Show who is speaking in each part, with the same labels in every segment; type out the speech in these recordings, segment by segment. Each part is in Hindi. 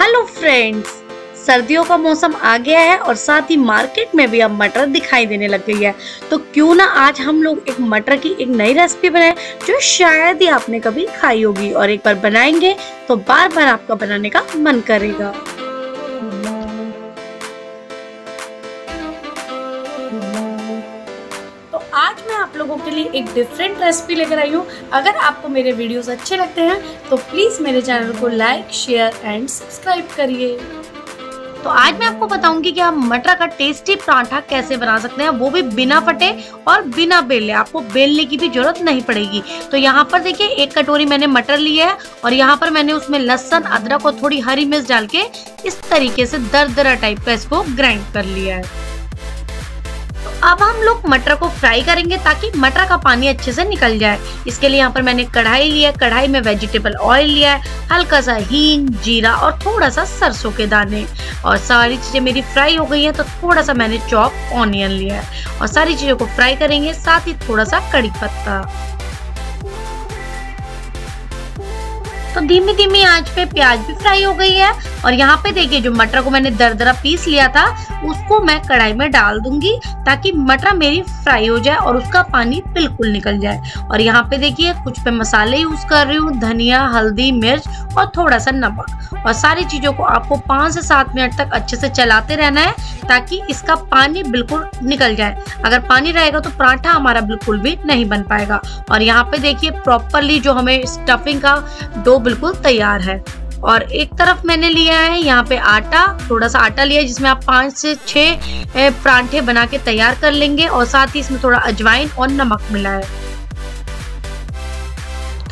Speaker 1: हेलो फ्रेंड्स सर्दियों का मौसम आ गया है और साथ ही मार्केट में भी अब मटर दिखाई देने लग गई है। तो क्यों ना आज हम लोग एक मटर की एक नई रेसिपी बनाएँ, जो शायद ही आपने कभी खाई होगी। और एक बार बनाएँगे तो बार बार आपका बनाने का मन करेगा। लोगों के लिए एक डिफरेंट रेसिपी लेकर आई हूँ। अगर आपको मेरे वीडियोस अच्छे लगते हैं तो प्लीज़ मेरे चैनल को लाइक शेयर एंड सब्सक्राइब करिए। तो आज मैं आपको बताऊँगी कि आप मटर का टेस्टी पराठा कैसे बना सकते हैं। वो भी बिना फटे और बिना बेले। आपको बेलने की भी ज़रूरत नहीं पड़ेगी। तो यहाँ पर देखिए, एक कटोरी मैंने मटर लिया है और यहाँ पर मैंने उसमें लहसन, अदरक और थोड़ी हरी मिर्च डाल के इस तरीके से दर दरा टाइप का इसको ग्राइंड कर लिया है। अब हम लोग मटर को फ्राई करेंगे ताकि मटर का पानी अच्छे से निकल जाए। इसके लिए यहाँ पर मैंने कढ़ाई लिया कढ़ाई में वेजिटेबल ऑयल लिया है। हल्का सा हींग, जीरा और थोड़ा सा सरसों के दाने। और सारी चीज़ें मेरी फ्राई हो गई हैं तो थोड़ा सा मैंने चॉप ऑनियन लिया है। और सारी चीज़ों को फ्राई करेंगे, साथ ही थोड़ा सा कड़ी पत्ता। तो धीमी धीमी आँच पे प्याज भी फ्राई हो गई है। और यहाँ पे देखिए, जो मटर को मैंने दरदरा पीस लिया था, उसको मैं कढ़ाई में डाल दूँगी ताकि मटर मेरी फ्राई हो जाए और उसका पानी बिल्कुल निकल जाए। और यहाँ पे देखिए, कुछ पे मसाले यूज़ कर रही हूँ, धनिया, हल्दी, मिर्च और थोड़ा सा नमक। और सारी चीज़ों को आपको पाँच से सात मिनट तक अच्छे से चलाते रहना है ताकि इसका पानी बिल्कुल निकल जाए। अगर पानी रहेगा तो पराठा हमारा बिल्कुल भी नहीं बन पाएगा। और यहाँ पे देखिए, प्रॉपरली जो हमें स्टफिंग का डो बिल्कुल तैयार है। और एक तरफ़ मैंने लिया है यहाँ पे आटा थोड़ा सा आटा लिया है, जिसमें आप पाँच से छह परांठे बना के तैयार कर लेंगे और साथ ही इसमें थोड़ा अजवाइन और नमक मिला है।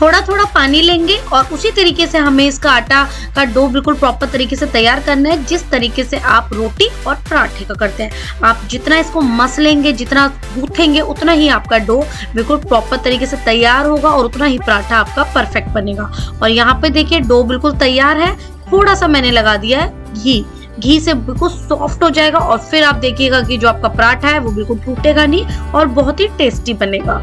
Speaker 1: थोड़ा थोड़ा पानी लेंगे और उसी तरीके से हमें इसका आटा का डो बिल्कुल प्रॉपर तरीके से तैयार करना है, जिस तरीके से आप रोटी और पराठे का करते हैं। आप जितना इसको मस लेंगे, जितना गूथेंगे, उतना ही आपका डो बिल्कुल प्रॉपर तरीके से तैयार होगा और उतना ही पराठा आपका परफेक्ट बनेगा। और यहाँ पे देखिए, डो बिल्कुल तैयार है। थोड़ा सा मैंने लगा दिया है घी। घी से बिल्कुल सॉफ्ट हो जाएगा और फिर आप देखिएगा कि जो आपका पराठा है, वो बिल्कुल टूटेगा नहीं और बहुत ही टेस्टी बनेगा।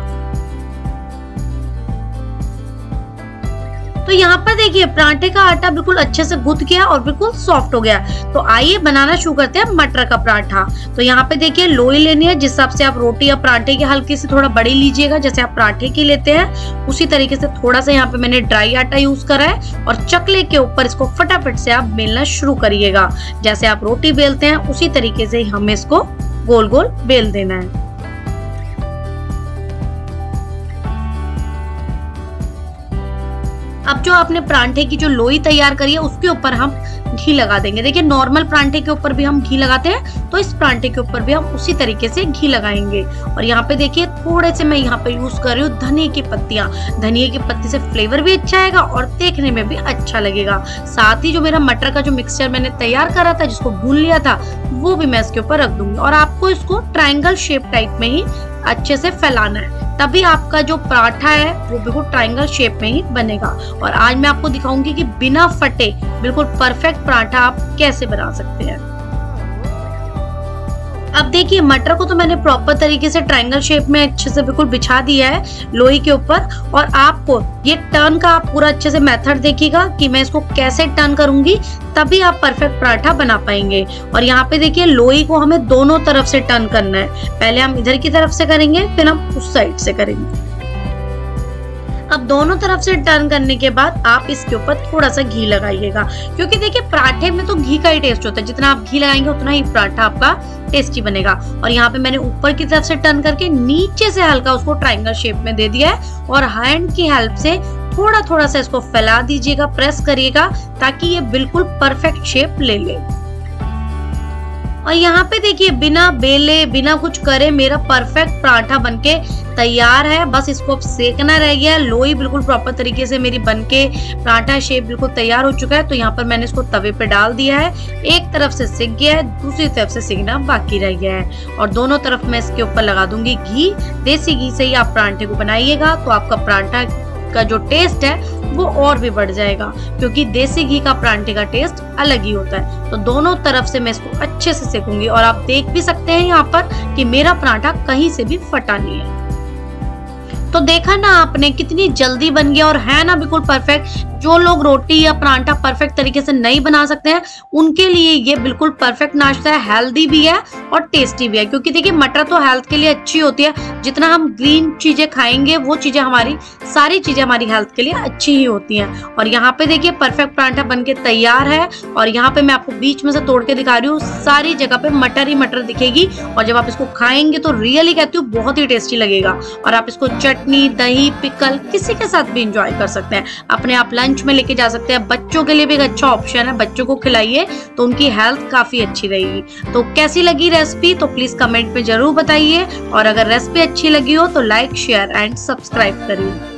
Speaker 1: तो यहाँ पर देखिए, पराठे का आटा बिल्कुल अच्छे से गुथ गया और बिल्कुल सॉफ्ट हो गया। तो आइए बनाना शुरू करते हैं मटर का पराठा। तो यहाँ पे देखिए, लोई लेनी है, जिस हिसाब से आप रोटी या पराठे की हल्की से थोड़ा बड़ी लीजिएगा, जैसे आप पराठे की लेते हैं, उसी तरीके से थोड़ा सा यहाँ पे मैंने ड्राई आटा यूज़ करा है और चकले के ऊपर इसको फटाफट से आप बेलना शुरू करिएगा। जैसे आप रोटी बेलते हैं, उसी तरीके से हमें इसको गोल गोल बेल देना है। जो आपने परांठे की जो लोई तैयार करी है, उसके ऊपर हम घी लगा देंगे। देखिए नॉर्मल परांठे के ऊपर भी हम घी लगाते हैं तो इस परांठे के ऊपर भी हम उसी तरीके से घी लगाएँगे। और यहाँ पे देखिए, थोड़े से मैं यहाँ पे यूज़ कर रही हूँ धनिया की पत्तियाँ। धनिया की पत्ती से फ्लेवर भी अच्छा आएगा और देखने में भी अच्छा लगेगा। साथ ही जो मेरा मटर का जो मिक्सचर मैंने तैयार करा था, जिसको भून लिया था, वो भी मैं इसके ऊपर रख दूँगी। और आपको इसको ट्राइंगल शेप टाइप में ही अच्छे से फैलाना है। तभी आपका जो पराठा है, वो बिल्कुल ट्राइंगल शेप में ही बनेगा। और आज मैं आपको दिखाऊँगी कि बिना फटे, बिल्कुल परफेक्ट पराठा आप कैसे बना सकते हैं। अब देखिए, मटर को तो मैंने प्रॉपर तरीके से ट्रायंगल शेप में अच्छे से बिल्कुल बिछा दिया है लोही के ऊपर। और आपको ये टर्न का आप पूरा अच्छे से मेथड देखिएगा कि मैं इसको कैसे टर्न करूँगी, तभी आप परफेक्ट पराठा बना पाएँगे। और यहाँ पे देखिए लोई को हमें दोनों तरफ़ से टर्न करना है। पहले हम इधर की तरफ़ से करेंगे, फिर हम उस साइड से करेंगे। अब दोनों तरफ़ से टर्न करने के बाद आप इसके ऊपर थोड़ा सा घी लगाइएगा। क्योंकि देखिए, पराठे में तो घी का ही टेस्ट होता है। जितना आप घी लगाएँगे, उतना ही पराठा आपका टेस्टी बनेगा। और यहाँ पे मैंने ऊपर की तरफ़ से टर्न करके नीचे से हल्का उसको ट्राइंगल शेप में दे दिया है। और हैंड की हेल्प से थोड़ा थोड़ा सा इसको फैला दीजिएगा प्रेस करिएगा, ताकि ये बिल्कुल परफेक्ट शेप ले ले। और यहाँ पे देखिए, बिना बेले, बिना कुछ करे मेरा परफेक्ट पराठा बनके तैयार है। बस इसको अब सेकना रह गया लोई बिल्कुल प्रॉपर तरीके से मेरी बनके पराठा शेप बिल्कुल तैयार हो चुका है। तो यहाँ पर मैंने इसको तवे पे डाल दिया है। एक तरफ़ से सिक गया है, दूसरी तरफ़ से सिकना बाकी रह गया है। और दोनों तरफ़ मैं इसके ऊपर लगा दूँगी घी। देसी घी से ही आप परांठे को बनाइएगा तो आपका परांठा का जो टेस्ट है, वो और भी बढ़ जाएगा। क्योंकि देसी घी का परांठे का टेस्ट अलग ही होता है। तो दोनों तरफ़ से मैं इसको अच्छे से सेकूँगी। और आप देख भी सकते हैं यहाँ पर कि मेरा पराठा कहीं से भी फटा नहीं है। तो देखा ना आपने, कितनी जल्दी बन गया और है ना बिल्कुल परफेक्ट जो लोग रोटी या परांठा परफेक्ट तरीके से नहीं बना सकते हैं, उनके लिए ये बिल्कुल परफेक्ट नाश्ता है। हेल्दी भी है और टेस्टी भी है, क्योंकि देखिए, मटर तो हेल्थ के लिए अच्छी होती है। जितना हम ग्रीन चीज़ें खाएँगे, वो चीज़ें हमारी, सारी चीज़ें हमारी हेल्थ के लिए अच्छी ही होती हैं। और यहाँ पे देखिए परफेक्ट परांठा बन के तैयार है। और यहाँ पे मैं आपको बीच में से तोड़ के दिखा रही हूँ, सारी जगह पे मटर ही मटर दिखेगी। और जब आप इसको खाएँगे तो रियली कहती हूँ, बहुत ही टेस्टी लगेगा। और आप इसको चटनी, दही, पिकल किसी के साथ भी इंजॉय कर सकते हैं। अपने आप लंच में लेके जा सकते हैं। बच्चों के लिए भी एक अच्छा ऑप्शन है। बच्चों को खिलाइए तो उनकी हेल्थ काफ़ी अच्छी रहेगी। तो कैसी लगी रेसिपी तो प्लीज़ कमेंट में ज़रूर बताइए। और अगर रेसिपी अच्छी लगी हो तो लाइक शेयर एंड सब्सक्राइब करिए।